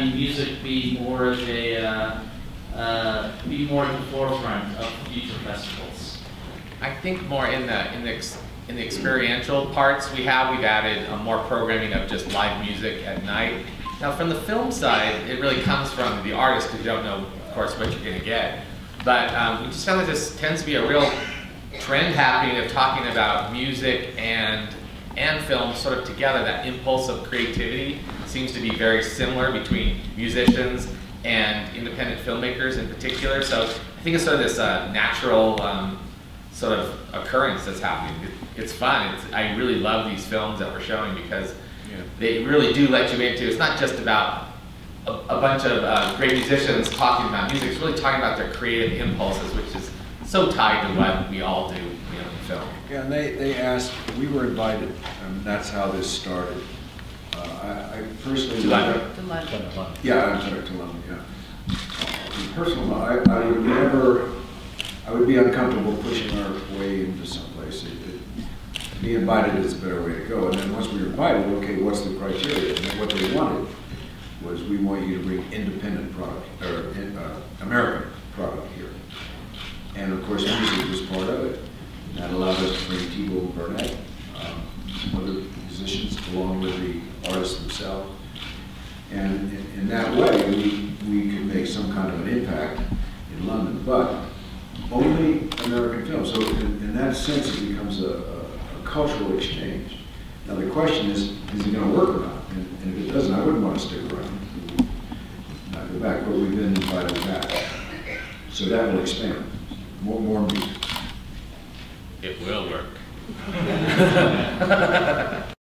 having music be more of a uh, uh, be more at the forefront of future festivals? I think more in the in the in the experiential parts we have, we've added uh, more programming of just live music at night. Now, from the film side, it really comes from the artist because you don't know, of course, what you're going to get. But um, we just found that this tends to be a real trend happening of talking about music and and film sort of together. That impulse of creativity seems to be very similar between musicians and independent filmmakers in particular. So I think it's sort of this uh, natural um, sort of occurrence that's happening. It, it's fun. It's, I really love these films that we're showing because yeah. they really do let you into. It's not just about a, a bunch of uh, great musicians talking about music. It's really talking about their creative impulses, which is so tied to what we all do, you know, in film. Yeah, and they, they asked, we were invited, and that's how this started. Uh, I, I, personally... To London? To London. Yeah, I'm sorry, to London, yeah. Uh, personal, I, I would never, I would be uncomfortable pushing our way into someplace. It, it, to be invited is a better way to go. And then once we were invited, okay, what's the criteria? And what they wanted was we want you to bring independent product, or uh, American product here. And of course, music was part of it. And that allowed us to bring T Bone Burnett, um, other musicians, along with the artists themselves. And in, in, that way, we, we could make some kind of an impact in London, but only American film. So in, in that sense, it becomes a, a, a, cultural exchange. Now the question is, is it going to work or not? And, and, if it doesn't, I wouldn't want to stick around. Not go back, but we've been invited back. So that will expand more, more music. It will work.